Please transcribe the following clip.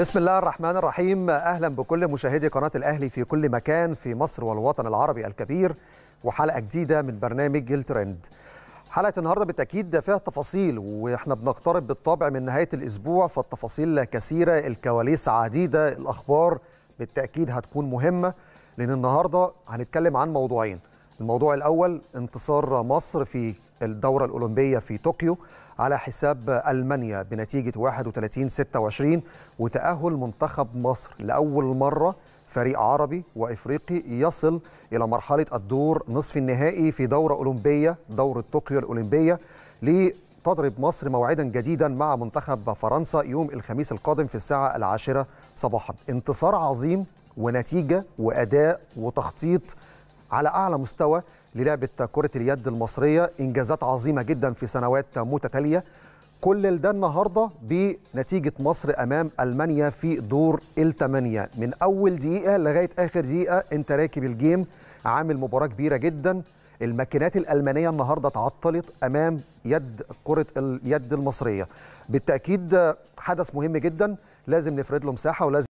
بسم الله الرحمن الرحيم. أهلا بكل مشاهدي قناة الأهلي في كل مكان في مصر والوطن العربي الكبير وحلقة جديدة من برنامج الترند. حلقة النهارده بالتأكيد فيها تفاصيل وإحنا بنقترب بالطبع من نهاية الأسبوع فالتفاصيل كثيرة الكواليس عديدة الأخبار بالتأكيد هتكون مهمة لأن النهارده هنتكلم عن موضوعين. الموضوع الأول انتصار مصر في الدورة الأولمبية في طوكيو على حساب ألمانيا بنتيجة 31 26 وتأهل منتخب مصر لأول مرة فريق عربي وإفريقي يصل إلى مرحلة الدور نصف النهائي في دورة أولمبية دورة طوكيو الأولمبية لتضرب مصر موعدا جديدا مع منتخب فرنسا يوم الخميس القادم في الساعة العاشرة صباحا. انتصار عظيم ونتيجة وأداء وتخطيط على أعلى مستوى للعبة كرة اليد المصرية. إنجازات عظيمة جدا في سنوات متتالية. كل ده النهارده بنتيجة مصر أمام ألمانيا في دور الثمانيه من أول دقيقة لغاية آخر دقيقة أنت راكب الجيم عامل مباراة كبيرة جدا. الماكينات الألمانية النهارده تعطلت أمام يد كرة اليد المصرية. بالتأكيد حدث مهم جدا. لازم نفرد له مساحة ولازم